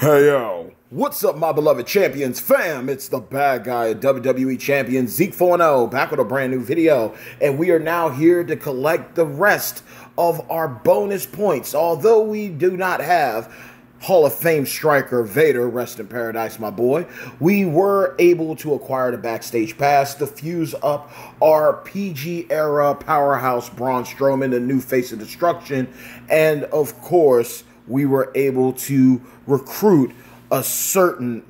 Hey yo, what's up, my beloved champions fam? It's the bad guy, WWE champion Zeke 4 back with a brand new video. And we are now here to collect the rest of our bonus points. Although we do not have Hall of Fame striker Vader, rest in paradise, my boy, we were able to acquire the backstage pass to fuse up our PG era powerhouse Braun Strowman, the new face of destruction, and of course, we were able to recruit a certain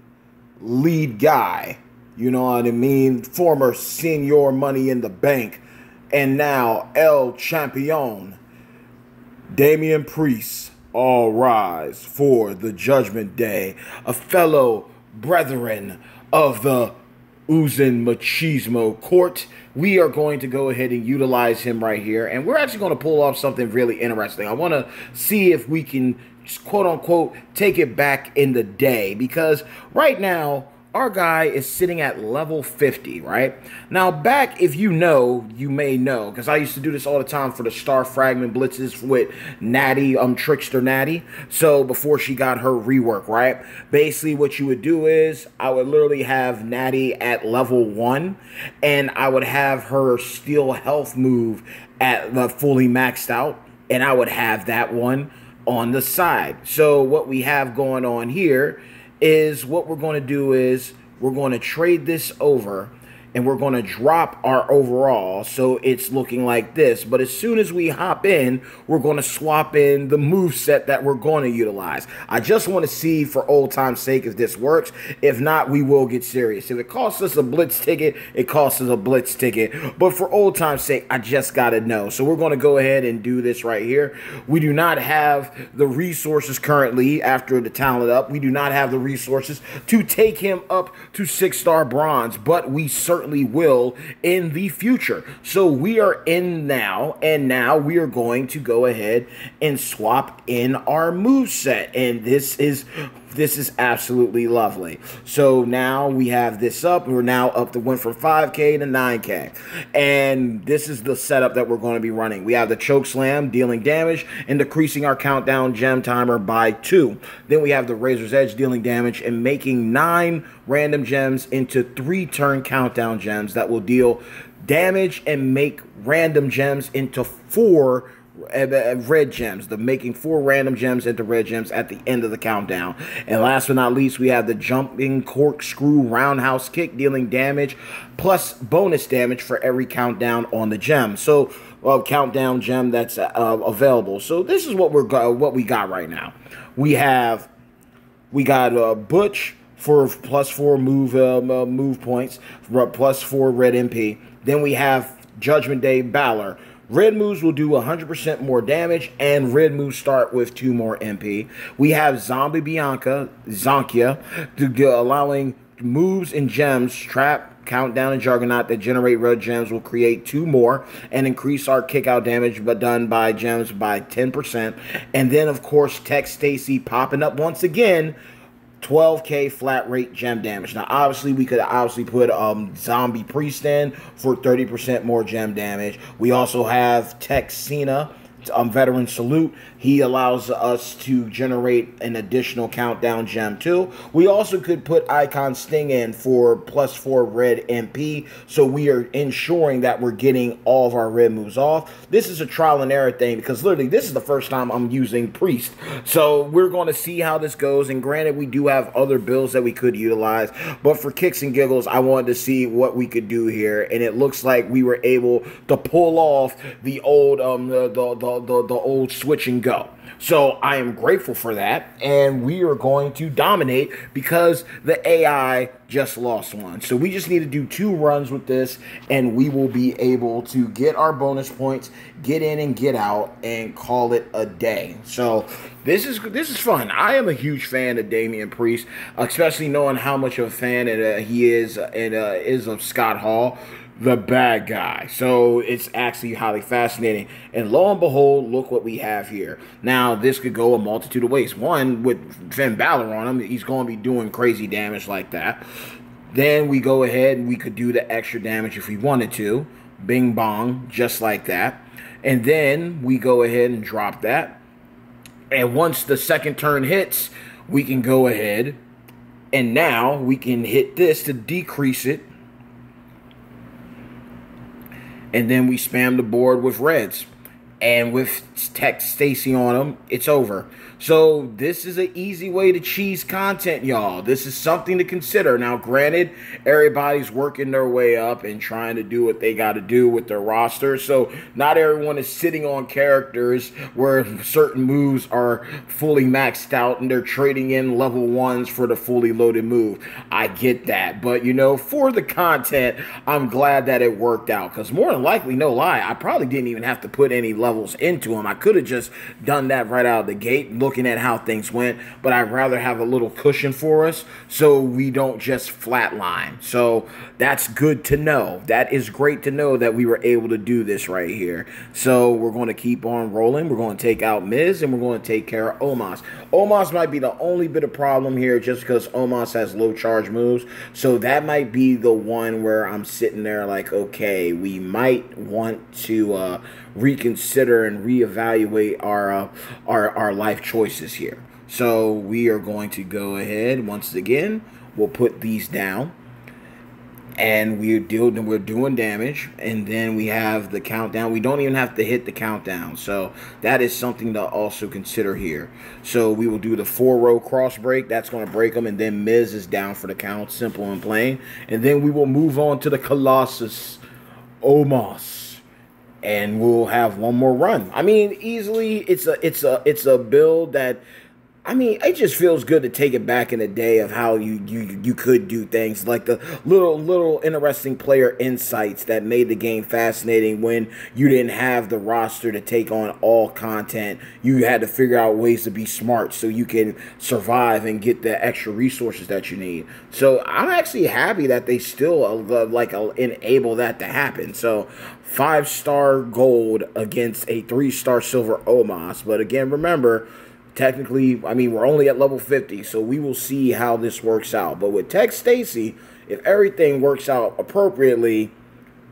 lead guy. You know what I mean? Former Señor money in the bank, and now El Champion, Damian Priest. All rise for the judgment day. A fellow brethren of the Uzin Machismo Court. We are going to go ahead and utilize him right here. And we're actually going to pull off something really interesting. I want to see if we can, quote unquote, take it back in the day. Because right now, our guy is sitting at level 50, right? Now, back, if you know, you may know, because I used to do this all the time for the Star Fragment Blitzes with Natty, um, Trickster Natty. So, before she got her rework, right? Basically, what you would do is, I would literally have Natty at level 1, and I would have her Steal Health move at the fully maxed out, and I would have that one on the side. So, what we have going on here is what we're going to do is we're going to trade this over and we're going to drop our overall so it's looking like this. But as soon as we hop in we're going to swap in the move set that we're going to utilize. I just want to see for old time's sake if this works. If not we will get serious. If it costs us a blitz ticket it costs us a blitz ticket. But for old time's sake i just gotta know. So we're going to go ahead and do this right here. We do not have the resources currently after the talent up. We do not have the resources to take him up to six star bronze but we certainly certainly will in the future. So we are in now, and now we are going to go ahead and swap in our move set. And this is this is absolutely lovely. So now we have this up. We're now up to went from 5K to 9K. And this is the setup that we're going to be running. We have the choke slam dealing damage and decreasing our countdown gem timer by two. Then we have the razor's edge dealing damage and making nine random gems into three turn countdown gems that will deal damage and make random gems into four red gems, the making four random gems into red gems at the end of the countdown. And last but not least, we have the jumping corkscrew roundhouse kick dealing damage plus bonus damage for every countdown on the gem. So, well, countdown gem that's uh, available. So this is what we're what we got right now. We have we got uh, Butch for plus four move um, uh, move points, plus four red MP. Then we have Judgment Day Balor Red moves will do 100% more damage, and red moves start with 2 more MP. We have Zombie Bianca, Zonkia, allowing moves and gems, trap, countdown, and juggernaut that generate red gems will create two more and increase our kickout damage but done by gems by 10%. And then, of course, Tech Stacy popping up once again 12k flat rate gem damage. Now, obviously, we could obviously put um, Zombie Priest in for 30% more gem damage. We also have Tech Cena um, veteran salute. He allows us to generate an additional countdown gem too. We also could put Icon Sting in for plus four red MP. So we are ensuring that we're getting all of our red moves off. This is a trial and error thing because literally this is the first time I'm using Priest. So we're going to see how this goes. And granted, we do have other builds that we could utilize. But for kicks and giggles, I wanted to see what we could do here. And it looks like we were able to pull off the old um the the, the the, the old switch and go. So I am grateful for that, and we are going to dominate because the AI just lost one. So we just need to do two runs with this, and we will be able to get our bonus points, get in and get out, and call it a day. So this is this is fun. I am a huge fan of Damian Priest, especially knowing how much of a fan uh, he is and uh, is of Scott Hall the bad guy. So it's actually highly fascinating. And lo and behold, look what we have here. Now, this could go a multitude of ways. One, with Finn Balor on him, he's going to be doing crazy damage like that. Then we go ahead and we could do the extra damage if we wanted to. Bing bong, just like that. And then we go ahead and drop that. And once the second turn hits, we can go ahead and now we can hit this to decrease it. And then we spam the board with reds. And with Tech Stacy on them, it's over. So this is an easy way to cheese content, y'all. This is something to consider. Now, granted, everybody's working their way up and trying to do what they got to do with their roster. So not everyone is sitting on characters where certain moves are fully maxed out and they're trading in level ones for the fully loaded move. I get that. But, you know, for the content, I'm glad that it worked out. Because more than likely, no lie, I probably didn't even have to put any levels into them. I could have just done that right out of the gate looking at how things went, but I'd rather have a little cushion for us so we don't just flatline. So that's good to know. That is great to know that we were able to do this right here. So we're going to keep on rolling. We're going to take out Miz and we're going to take care of Omos. Omos might be the only bit of problem here just because Omos has low charge moves. So that might be the one where I'm sitting there like, okay, we might want to uh, reconsider and reevaluate our uh, our our life choices here. So we are going to go ahead once again. We'll put these down, and we're doing we're doing damage, and then we have the countdown. We don't even have to hit the countdown, so that is something to also consider here. So we will do the four row cross break. That's going to break them, and then Miz is down for the count. Simple and plain. And then we will move on to the Colossus Omos and we'll have one more run. I mean, easily it's a it's a it's a build that I mean, it just feels good to take it back in the day of how you you you could do things like the little little interesting player insights that made the game fascinating when you didn't have the roster to take on all content. You had to figure out ways to be smart so you can survive and get the extra resources that you need. So I'm actually happy that they still uh, like enable that to happen. So five star gold against a three star silver Omos, but again, remember technically, I mean, we're only at level 50, so we will see how this works out. But with Tech Stacy, if everything works out appropriately,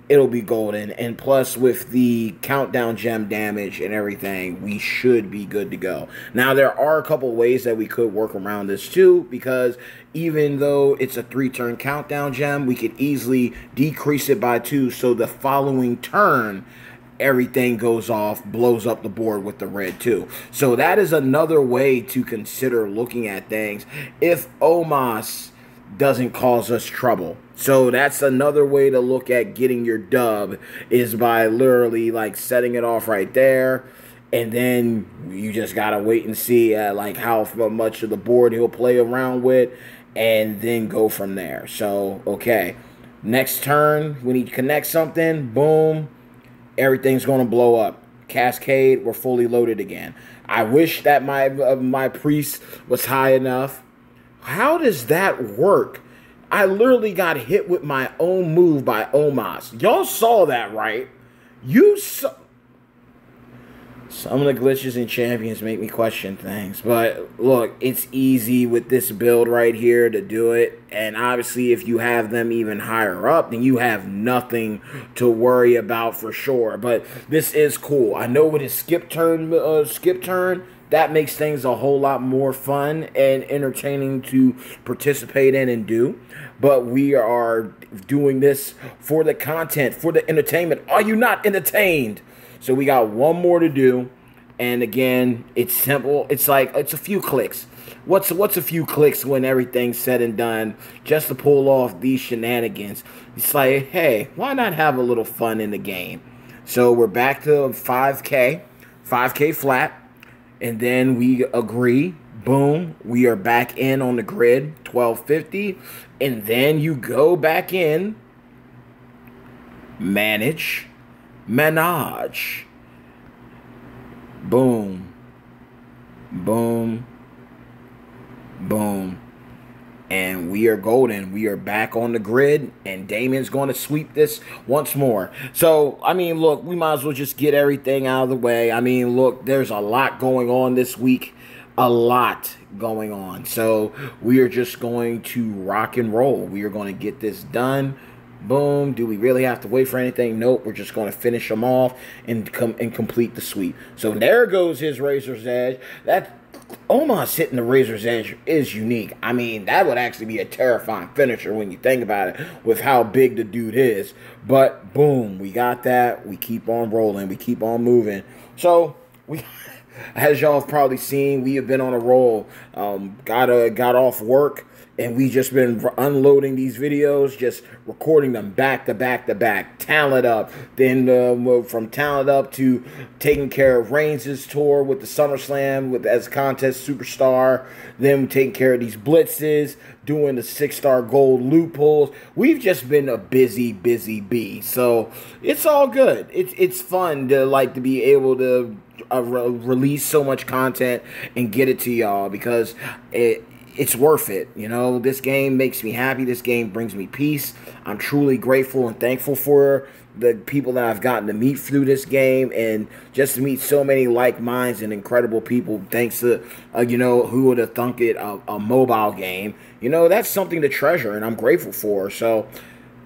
it'll be golden. And plus, with the countdown gem damage and everything, we should be good to go. Now, there are a couple ways that we could work around this too, because even though it's a three turn countdown gem, we could easily decrease it by two so the following turn everything goes off, blows up the board with the red too. So that is another way to consider looking at things if Omos doesn't cause us trouble. So that's another way to look at getting your dub is by literally like setting it off right there. And then you just gotta wait and see uh, like how much of the board he'll play around with, and then go from there. So okay, next turn when he connects something, boom, everything's going to blow up. Cascade, we're fully loaded again. I wish that my uh, my priest was high enough. How does that work? I literally got hit with my own move by Omos. Y'all saw that, right? You saw some of the glitches in champions make me question things. But look, it's easy with this build right here to do it. And obviously, if you have them even higher up, then you have nothing to worry about for sure. But this is cool. I know with his skip turn, uh, skip turn, that makes things a whole lot more fun and entertaining to participate in and do. But we are doing this for the content, for the entertainment. Are you not entertained? So we got one more to do. And again, it's simple. It's like it's a few clicks. What's what's a few clicks when everything's said and done just to pull off these shenanigans? It's like, hey, why not have a little fun in the game? So we're back to 5K, 5K flat, and then we agree. Boom, we are back in on the grid, 1250, and then you go back in, manage, manage Boom. Boom. Boom. And we are golden. We are back on the grid, and Damon's going to sweep this once more. So, I mean, look, we might as well just get everything out of the way. I mean, look, there's a lot going on this week. A lot going on. So, we are just going to rock and roll. We are going to get this done Boom. Do we really have to wait for anything? Nope. We're just going to finish them off and come and complete the sweep. So there goes his Razor's Edge. That Omos hitting the Razor's Edge is unique. I mean, that would actually be a terrifying finisher when you think about it with how big the dude is. But boom, we got that. We keep on rolling. We keep on moving. So we as y'all have probably seen, we have been on a roll. Um, got a, got off work and we just been unloading these videos, just recording them back to back to back, talent up. Then uh, from talent up to taking care of Reigns' tour with the SummerSlam with as contest superstar. Then taking care of these blitzes, doing the six star gold loopholes. We've just been a busy, busy bee. So it's all good. It's it's fun to like to be able to uh, re- release so much content and get it to y'all because it it's worth it. You know, this game makes me happy. This game brings me peace. I'm truly grateful and thankful for the people that I've gotten to meet through this game and just to meet so many like minds and incredible people thanks to, uh, you know, who would have thunk it, a, a mobile game. You know, that's something to treasure and I'm grateful for. So,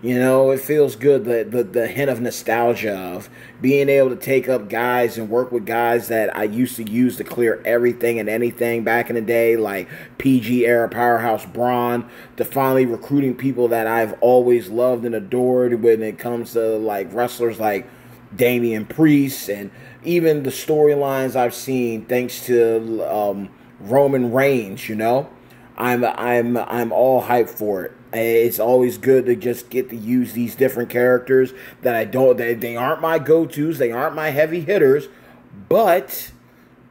you know, it feels good the, the the hint of nostalgia of being able to take up guys and work with guys that I used to use to clear everything and anything back in the day, like PG era powerhouse Braun, to finally recruiting people that I've always loved and adored when it comes to like wrestlers like Damian Priest and even the storylines I've seen thanks to um, Roman Reigns. You know, I'm I'm I'm all hyped for it. It's always good to just get to use these different characters that I don't, they, they aren't my go tos, they aren't my heavy hitters, but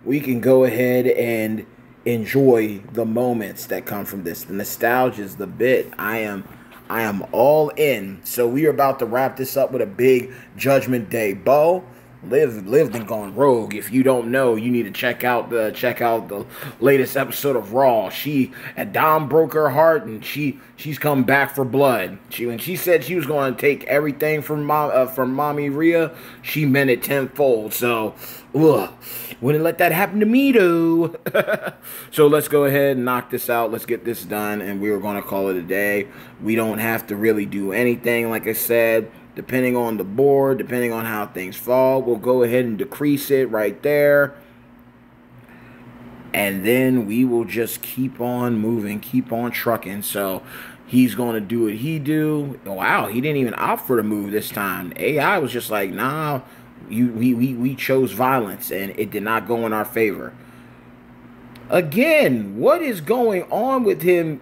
we can go ahead and enjoy the moments that come from this. The nostalgia is the bit. I am. I am all in. So we are about to wrap this up with a big Judgment Day bow lived lived and gone rogue. If you don't know, you need to check out the check out the latest episode of Raw. She and Dom broke her heart, and she she's come back for blood. She when she said she was going to take everything from mom uh, from mommy Rhea, she meant it tenfold. So, ugh, wouldn't let that happen to me though. so let's go ahead and knock this out. Let's get this done, and we are going to call it a day. We don't have to really do anything, like I said depending on the board, depending on how things fall, we'll go ahead and decrease it right there. And then we will just keep on moving, keep on trucking. So he's going to do what he do. Wow, he didn't even opt for the move this time. AI was just like, nah, you, we, we, we chose violence, and it did not go in our favor. Again, what is going on with him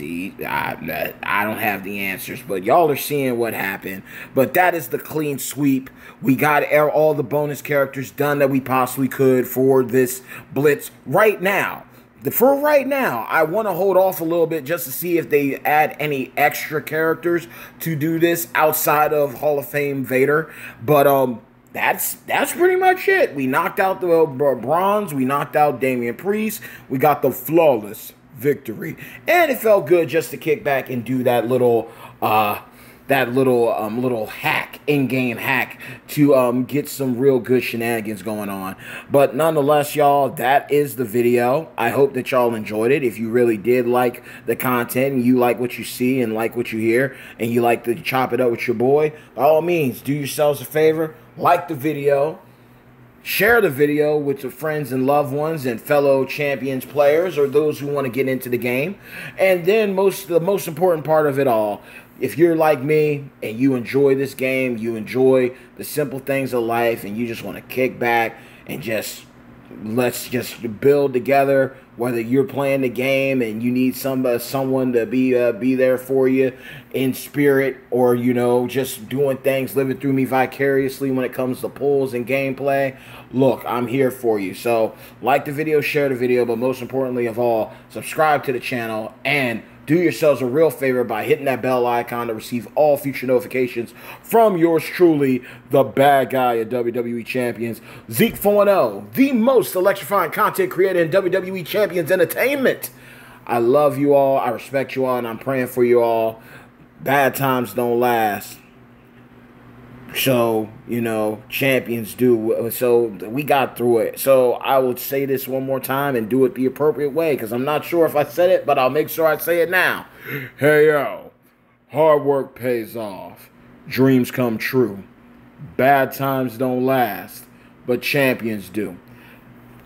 I, I don't have the answers, but y'all are seeing what happened. But that is the clean sweep. We got all the bonus characters done that we possibly could for this blitz right now. For right now, I want to hold off a little bit just to see if they add any extra characters to do this outside of Hall of Fame Vader. But um, that's that's pretty much it. We knocked out the uh, bronze. We knocked out Damian Priest. We got the flawless victory. And it felt good just to kick back and do that little uh that little um little hack in-game hack to um get some real good shenanigans going on. But nonetheless y'all that is the video. I hope that y'all enjoyed it. If you really did like the content and you like what you see and like what you hear and you like to chop it up with your boy by all means do yourselves a favor. Like the video Share the video with your friends and loved ones and fellow champions players or those who want to get into the game. And then most the most important part of it all, if you're like me and you enjoy this game, you enjoy the simple things of life and you just want to kick back and just let's just build together whether you're playing the game and you need some uh, someone to be uh, be there for you in spirit or you know just doing things living through me vicariously when it comes to pulls and gameplay. Look i'm here for you. So like the video share the video but most importantly of all subscribe to the channel and do yourselves a real favor by hitting that bell icon to receive all future notifications from yours truly, the bad guy of WWE Champions, Zeke 4 the most electrifying content creator in WWE Champions Entertainment. I love you all, I respect you all, and I'm praying for you all. Bad times don't last. So, you know, champions do. So we got through it. So I would say this one more time and do it the appropriate way because I'm not sure if I said it, but I'll make sure I say it now. Hey, yo, hard work pays off, dreams come true. Bad times don't last, but champions do.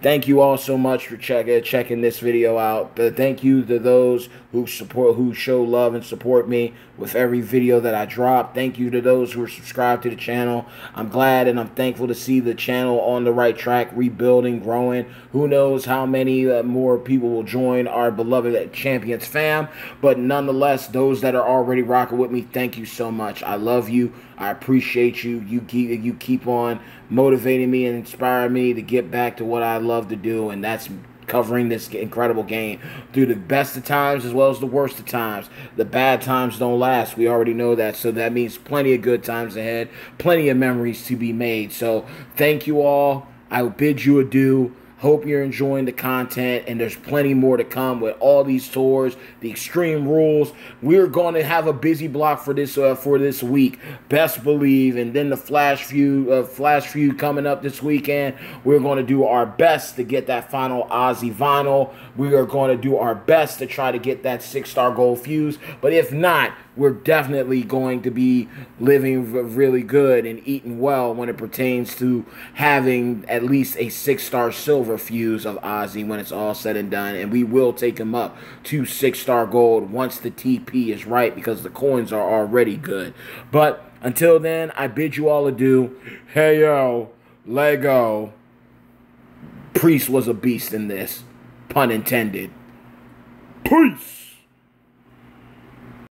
Thank you all so much for checking checking this video out. But thank you to those who support, who show love and support me with every video that I drop. Thank you to those who are subscribed to the channel. I'm glad and I'm thankful to see the channel on the right track, rebuilding, growing. Who knows how many uh, more people will join our beloved Champions fam. But nonetheless, those that are already rocking with me, thank you so much. I love you. I appreciate you. You keep you keep on motivating me and inspiring me to get back to what I love to do, and that's covering this incredible game through the best of times as well as the worst of times. The bad times don't last. We already know that. So that means plenty of good times ahead, plenty of memories to be made. So thank you all. I bid you adieu. Hope you're enjoying the content, and there's plenty more to come with all these tours, the extreme rules. We're going to have a busy block for this uh, for this week, best believe, and then the flash feud, uh, flash feud coming up this weekend. We're going to do our best to get that final Ozzy vinyl. We are going to do our best to try to get that six star gold fuse, but if not, we're definitely going to be living really good and eating well when it pertains to having at least a six star silver fuse of Ozzy when it's all said and done. And we will take him up to six star gold once the TP is right because the coins are already good. But until then, I bid you all adieu. Hey yo, Lego. Priest was a beast in this. Pun intended. Peace.